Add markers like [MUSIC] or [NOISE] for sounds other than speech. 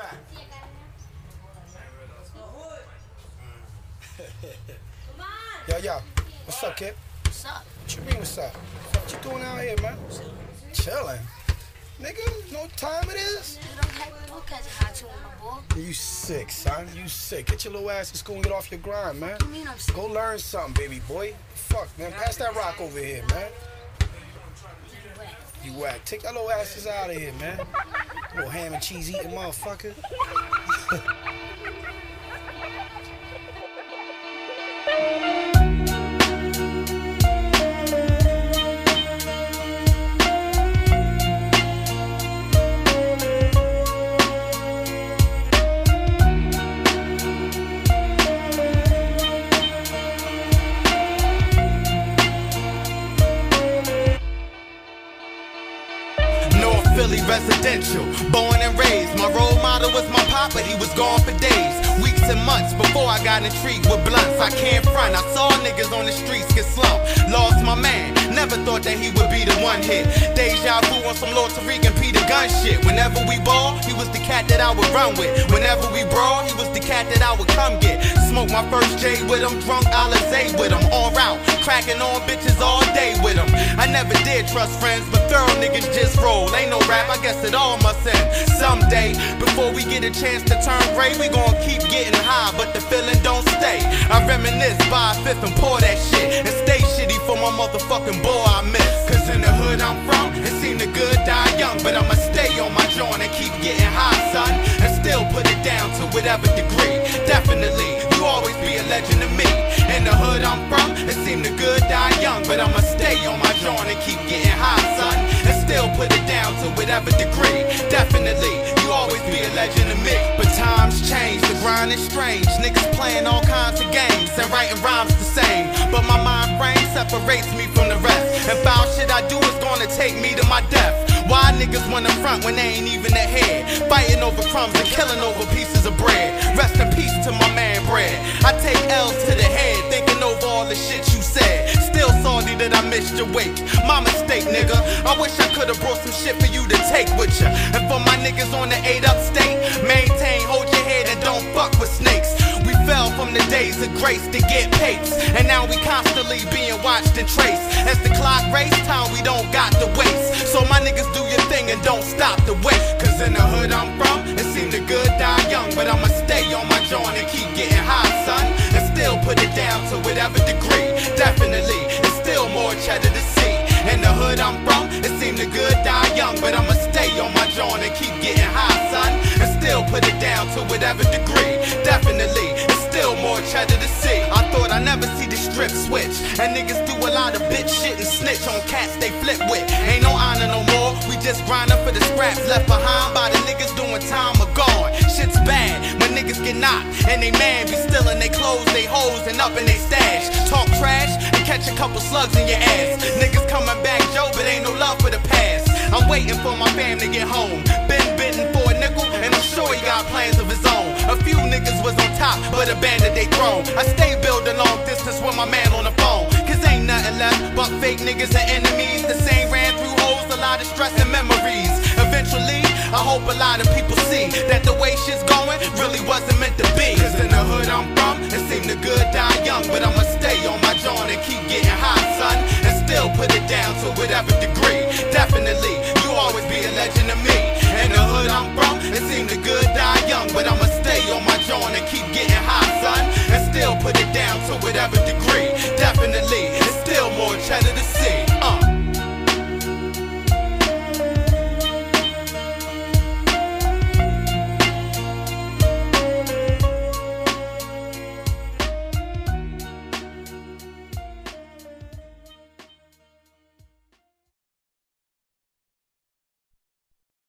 at? Yo, yo, what's up, kid? What's up? What you mean, what's up? What you doing out here, man? Chilling. Nigga, what time it is? You don't, have, don't catch a hot tune, my boy. You sick, son. You sick. Get your little ass to school and get off your grind, man. What you mean I'm sick? Go learn something, baby boy. Fuck, man. Pass that rock over here, man. You whack. Take that little asses out of here, man. Little ham and cheese eating motherfucker. [LAUGHS] Philly residential, born and raised. My role model was my papa, he was gone for days, weeks and months before I got intrigued with blunts. I can't front, I saw niggas on the streets get slumped. Lost my man, never thought that he would be the one hit. Deja vu on some Lord Tariq and Peter Gunz shit. Whenever we ball, he was the cat that I would run with. Whenever we brawl, he was the cat that I would come get. Smoke my first J with him, drunk Alizé with him, on route, cracking on bitches all day with him. I never did trust friends, but thorough niggas just roll. Ain't no rap, I guess it all must end. Someday, before we get a chance to turn gray, we gon' keep getting high, but the feeling don't stay. I reminisce by a fifth and pour that shit, and stay shitty for my motherfucking boy I miss. Cause in the hood I'm from, it seem the good die young, but I'ma stay on my joint and keep getting high, son, and still put it down to whatever degree. Definitely, you always be a legend to me. In the hood I'm from, it seem the good die young, but I'ma stay on my joint and keep getting high, son, and still put it down to whatever degree. Definitely, you always be a legend to me. But times change, the grind is strange. Niggas playing all kinds of games and writing rhymes the same. But my mind frame separates me from the rest. And foul shit I do is gonna take me to my death. Why niggas wanna front when they ain't even ahead? Fighting over crumbs and killing over pieces of bread. Rest in peace to my man bread. I take L's to the head, thinking over all the shit you said. Still salty that I missed your wake. My mistake, nigga. I wish I could've brought some shit for you to take with ya. And for my niggas on the 8 upstate, maintain, hold your head and don't fuck with snakes. From the days of grace to get papes. And now we constantly being watched and traced. As the clock race, time we don't got to waste. So my niggas do your thing and don't stop the wait. Cause in the hood I'm from, it seem the good die young. But I'ma stay on my joint and keep getting high, son. And still put it down to whatever just grinding for the scraps left behind by the niggas doing time or gone. Shit's bad when niggas get knocked. And they man be stealing they clothes, they hoes, and up in they stash. Talk trash and catch a couple slugs in your ass. Niggas coming back, Joe, but ain't no love for the past. I'm waiting for my fam to get home. Been bitten for a nickel, and I'm sure he got plans of his own. A few niggas was on top, but abandoned they throne. I stay building long distance with my man on the phone. Cause ain't nothing left but fake niggas and shit's going really wasn't meant to be. Cause in the hood I'm from, it seem the good die young. But I'ma stay on my joint and keep getting high, son. And still put it down to whatever